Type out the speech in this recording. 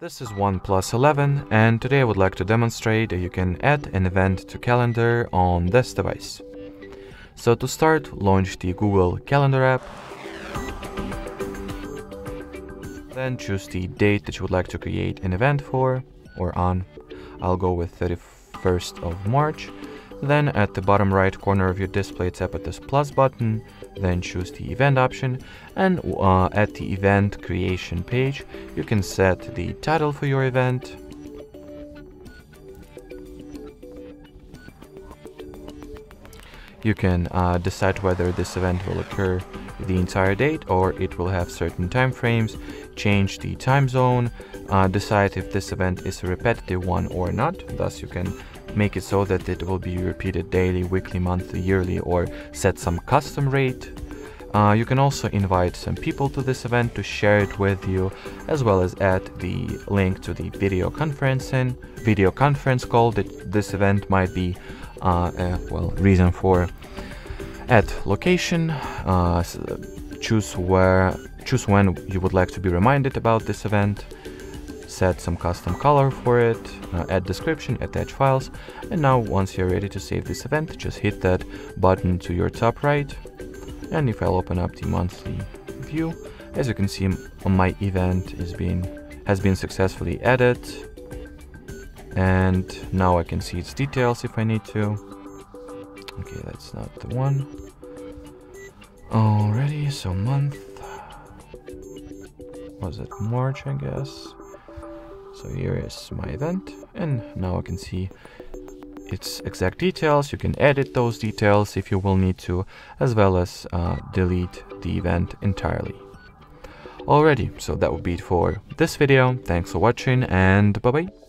This is OnePlus 11 and today I would like to demonstrate that you can add an event to calendar on this device. So to start, launch the Google Calendar app. Then choose the date that you would like to create an event for or on. I'll go with 31st of March then at the bottom right corner of your display tap at this plus button, then choose the event option and uh, at the event creation page you can set the title for your event, You can uh, decide whether this event will occur the entire date or it will have certain time frames, change the time zone, uh, decide if this event is a repetitive one or not. Thus, you can make it so that it will be repeated daily, weekly, monthly, yearly, or set some custom rate. Uh, you can also invite some people to this event to share it with you, as well as add the link to the video conferencing, video conference call that this event might be, uh, well, reason for. Add location, uh, choose where, choose when you would like to be reminded about this event, set some custom color for it, uh, add description, attach files, and now once you're ready to save this event, just hit that button to your top right. And if I'll open up the monthly view, as you can see, my event is being has been successfully added. And now I can see its details if I need to. Okay, that's not the one. Alrighty, so month. Was it March, I guess? So here is my event and now I can see its exact details. You can edit those details if you will need to, as well as uh, delete the event entirely. Alrighty, so that would be it for this video. Thanks for watching and bye bye.